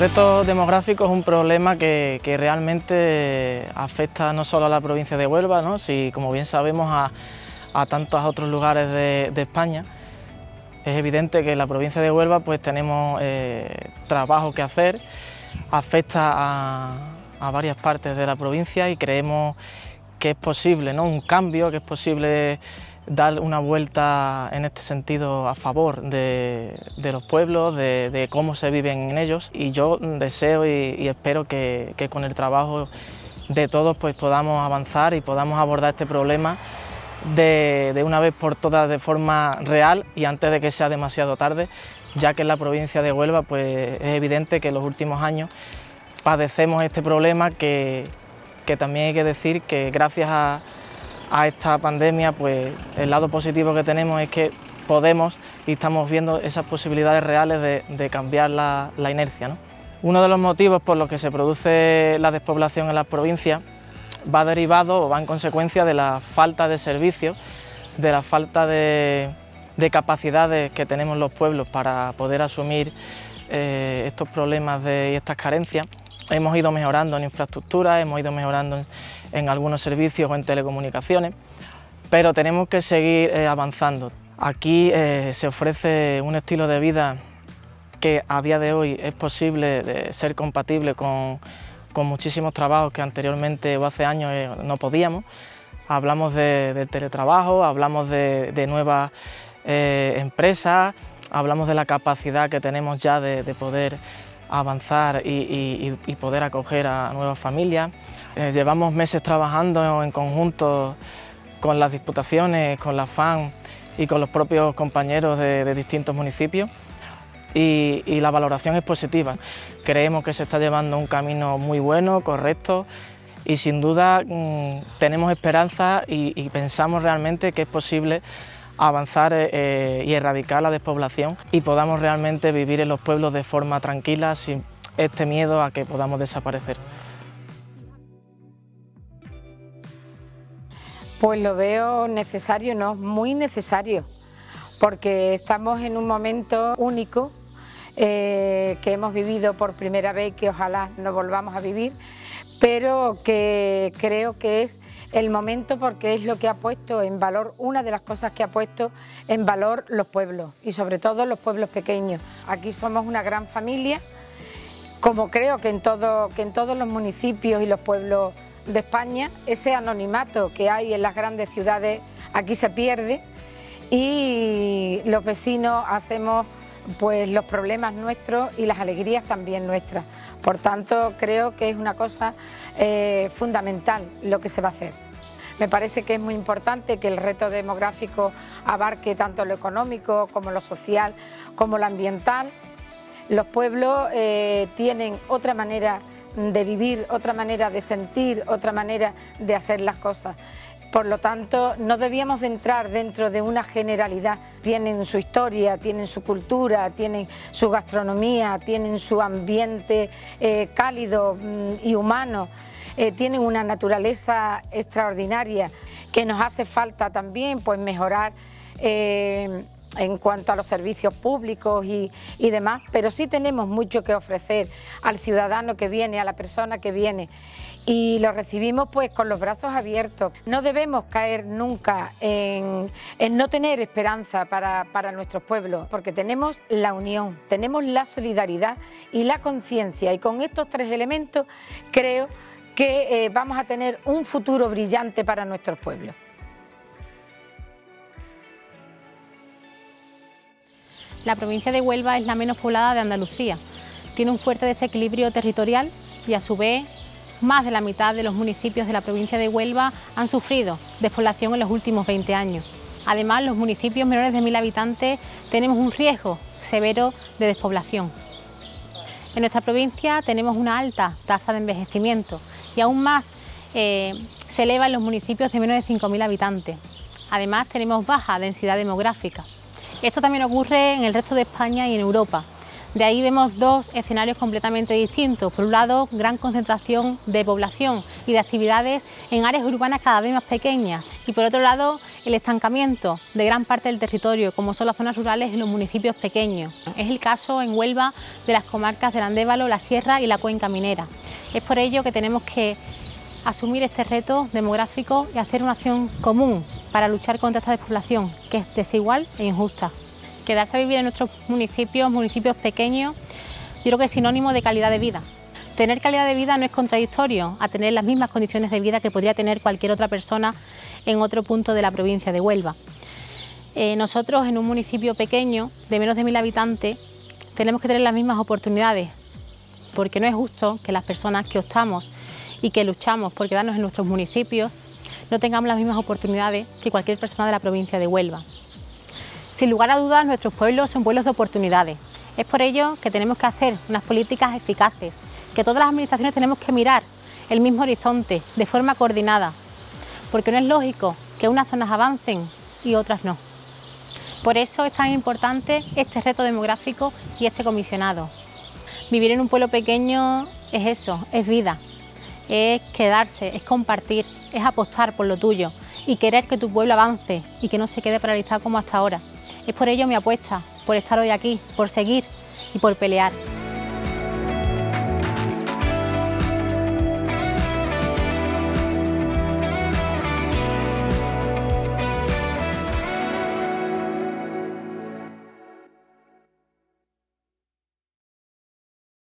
reto demográfico es un problema que, realmente afecta no solo a la provincia de Huelva, ¿no? como bien sabemos a, tantos otros lugares de, España. Es evidente que en la provincia de Huelva pues, tenemos eh, trabajo que hacer, afecta a, varias partes de la provincia y creemos que es posible ¿no? un cambio, que es posible dar una vuelta en este sentido a favor de, los pueblos, de, cómo se viven en ellos. Y yo deseo y, espero que, con el trabajo de todos pues podamos avanzar y podamos abordar este problema de, una vez por todas de forma real y antes de que sea demasiado tarde, ya que en la provincia de Huelva pues es evidente que en los últimos años padecemos este problema que también hay que decir que gracias a a esta pandemia, pues el lado positivo que tenemos es que podemos y estamos viendo esas posibilidades reales de, cambiar la, inercia. Uno de los motivos por los que se produce la despoblación en las provincias va derivado o va en consecuencia de la falta de servicios, de la falta de, capacidades que tenemos los pueblos para poder asumir eh, estos problemas y estas carencias. Hemos ido mejorando en infraestructura, hemos ido mejorando en, algunos servicios o en telecomunicaciones, pero tenemos que seguir eh, avanzando. Aquí eh, se ofrece un estilo de vida que a día de hoy es posible ser compatible con, muchísimos trabajos que anteriormente o hace años eh, no podíamos. Hablamos de, teletrabajo, hablamos de, nuevas empresas, hablamos de la capacidad que tenemos ya de, poder avanzar y, poder acoger a nuevas familias. Eh, llevamos meses trabajando en conjunto con las diputaciones, con la FAN y con los propios compañeros de, distintos municipios y, la valoración es positiva. Creemos que se está llevando un camino muy bueno, correcto y sin duda mm, tenemos esperanza y pensamos realmente que es posible avanzar eh, eh, y erradicar la despoblación y podamos realmente vivir en los pueblos de forma tranquila sin este miedo a que podamos desaparecer. Pues lo veo necesario, no, muy necesario, porque estamos en un momento único eh, que hemos vivido por primera vez y que ojalá no volvamos a vivir, pero que creo que es el momento porque es lo que ha puesto en valor, una de las cosas que ha puesto en valor los pueblos y sobre todo los pueblos pequeños. Aquí somos una gran familia, como creo que en, todos los municipios y los pueblos de España, ese anonimato que hay en las grandes ciudades aquí se pierde y los vecinos hacemos pues los problemas nuestros y las alegrías también nuestras. Por tanto, creo que es una cosa eh, fundamental lo que se va a hacer. Me parece que es muy importante que el reto demográfico abarque tanto lo económico como lo social, como lo ambiental. Los pueblos eh, tienen otra manera de vivir, otra manera de sentir, otra manera de hacer las cosas. Por lo tanto, no debíamos de entrar dentro de una generalidad. Tienen su historia, tienen su cultura, tienen su gastronomía, tienen su ambiente eh, cálido mm, y humano, eh, tienen una naturaleza extraordinaria que nos hace falta también pues, mejorar. Eh, en cuanto a los servicios públicos y, demás, pero sí tenemos mucho que ofrecer al ciudadano que viene, a la persona que viene y lo recibimos pues con los brazos abiertos. No debemos caer nunca en, no tener esperanza para, nuestros pueblos, porque tenemos la unión, tenemos la solidaridad y la conciencia y con estos tres elementos creo que eh, vamos a tener un futuro brillante para nuestros pueblos. La provincia de Huelva es la menos poblada de Andalucía. Tiene un fuerte desequilibrio territorial y a su vez más de la mitad de los municipios de la provincia de Huelva han sufrido despoblación en los últimos 20 años. Además, los municipios menores de 1.000 habitantes tenemos un riesgo severo de despoblación. En nuestra provincia tenemos una alta tasa de envejecimiento y aún más eh, se eleva en los municipios de menos de 5.000 habitantes. Además, tenemos baja densidad demográfica. Esto también ocurre en el resto de España y en Europa, De ahí vemos dos escenarios completamente distintos. Por un lado, gran concentración de población y de actividades en áreas urbanas cada vez más pequeñas. Y por otro lado, el estancamiento de gran parte del territorio, como son las zonas rurales en los municipios pequeños. Es el caso en Huelva de las comarcas del Andévalo, la Sierra y la Cuenca Minera. Es por ello que tenemos que asumir este reto demográfico y hacer una acción común para luchar contra esta despoblación, que es desigual e injusta quedarse a vivir en nuestros municipios, municipios pequeños, yo creo que es sinónimo de calidad de vida. Tener calidad de vida no es contradictorio a tener las mismas condiciones de vida que podría tener cualquier otra persona en otro punto de la provincia de Huelva. Eh, nosotros en un municipio pequeño de menos de mil habitantes tenemos que tener las mismas oportunidades, porque no es justo que las personas que optamos y que luchamos por quedarnos en nuestros municipios no tengamos las mismas oportunidades que cualquier persona de la provincia de Huelva. Sin lugar a dudas, nuestros pueblos son pueblos de oportunidades. Es por ello que tenemos que hacer unas políticas eficaces, que todas las administraciones tenemos que mirar el mismo horizonte, de forma coordinada, porque no es lógico que unas zonas avancen y otras no. Por eso es tan importante este reto demográfico y este comisionado. Vivir en un pueblo pequeño es eso, es vida, es quedarse, es compartir, es apostar por lo tuyo y querer que tu pueblo avance y que no se quede paralizado como hasta ahora. Es por ello mi apuesta, por estar hoy aquí, por seguir y por pelear.